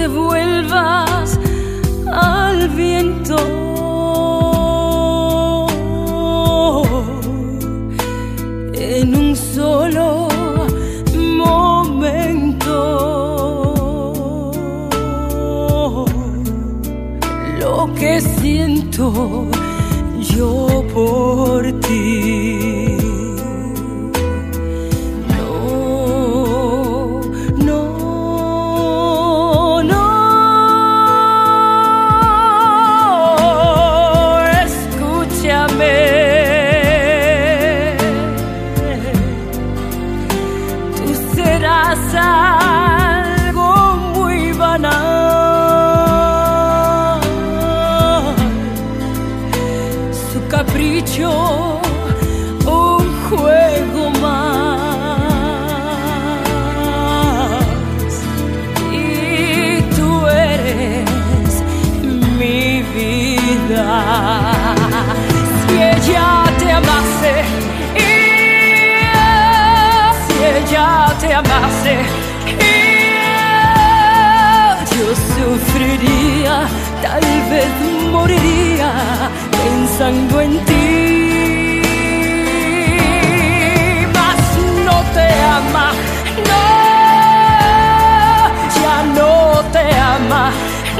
devuelvas al viento. En un solo momento, lo que siento yo por ti. капричо pensando en ti. Mas no te ama, no, ya no te ama,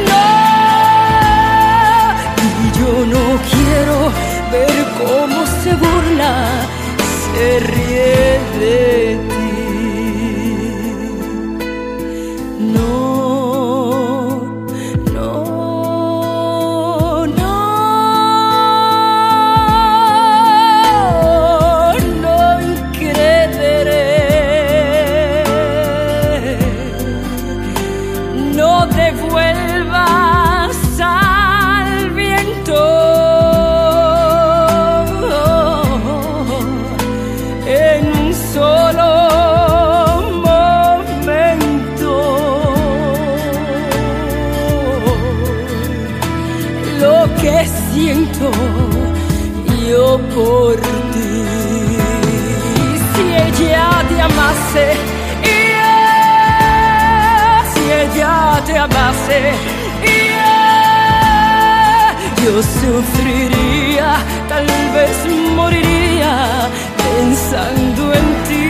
no. Y yo no quiero ver cómo se burla, se ríe de ti. No, No devuelvas al viento en un solo momento lo que siento yo por ti. Si ella te amase, te amase, yeah, yo sufriría, tal vez moriría pensando en ti.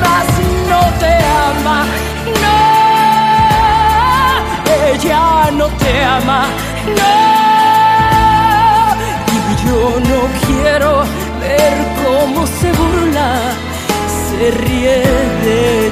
Mas no te ama, no, ella no te ama, no. Y yo no quiero ver cómo se burla, se ríe de.